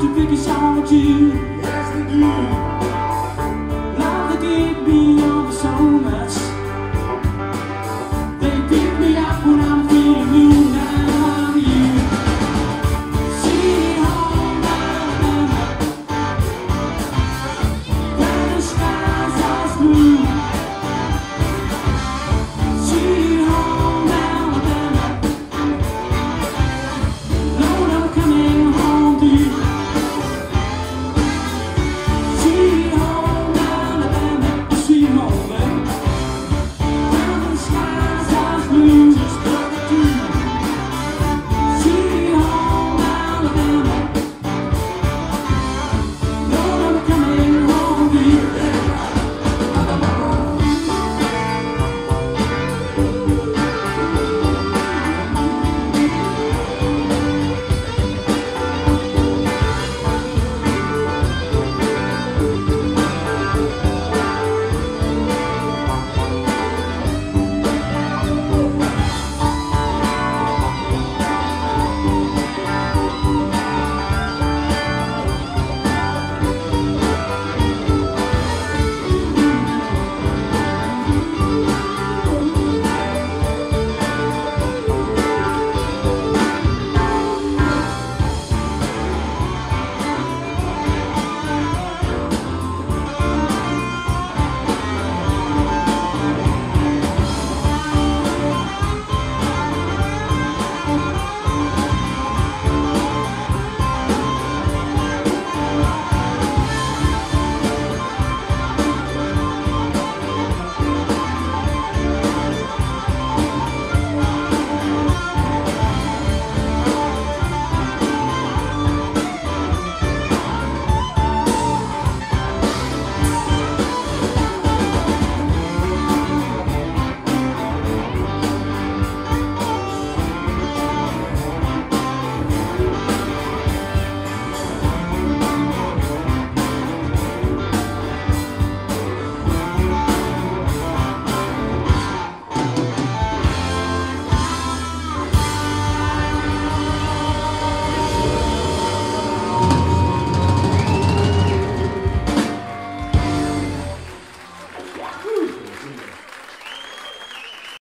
to pick a side or you. Yes, they do!